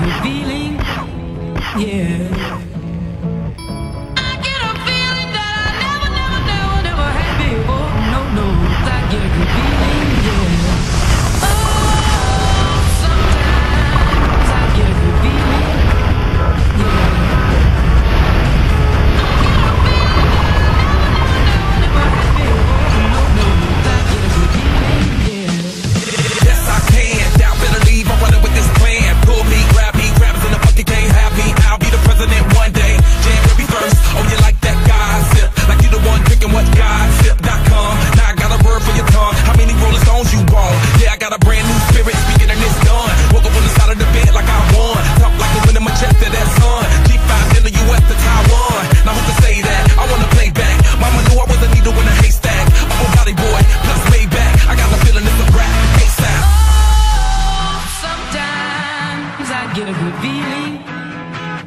revealing. Yeah.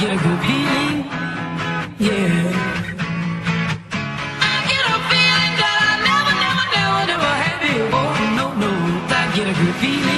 Yeah. Feeling that I never, never, never, never had before. No, no, I get a good feeling.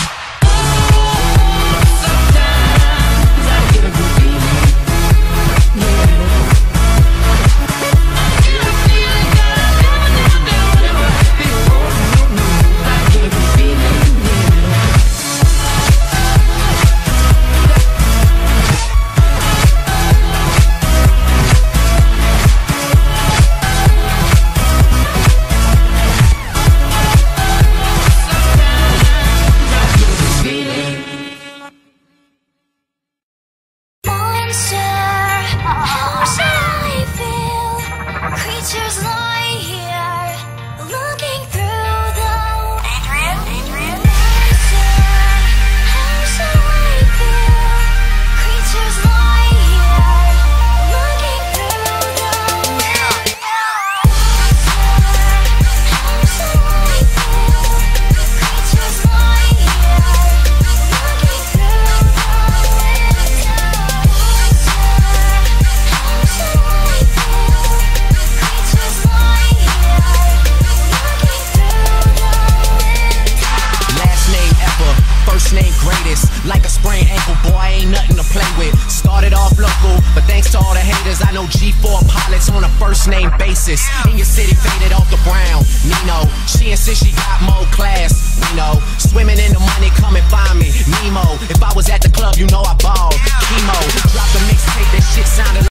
Cause I know G4 pilots on a first name basis. In your city, faded off the brown. Nino, she insists she got more class. We know, swimming in the money, come and find me. Nemo, if I was at the club, you know I ball. Chemo, drop the mixtape, that shit sounded like